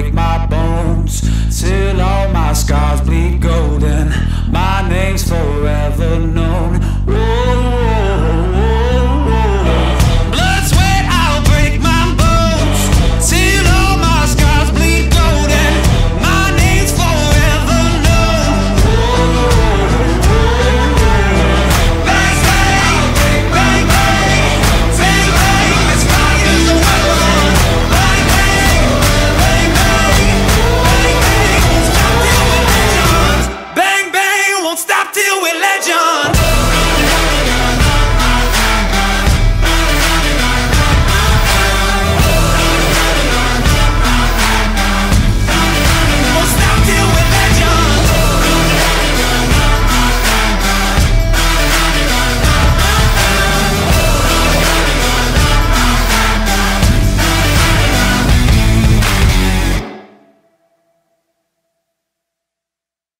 break my bones till all my scars bleed golden. My name